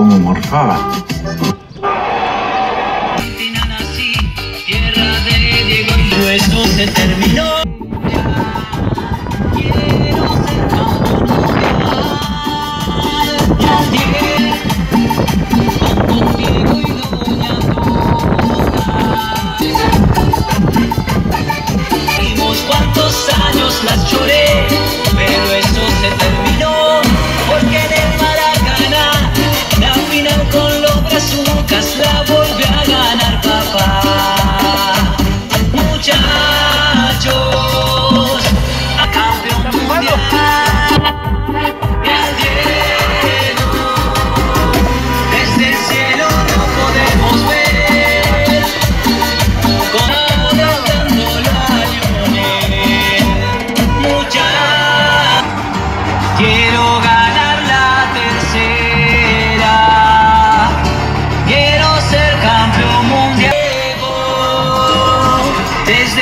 cómo morfaba. Desde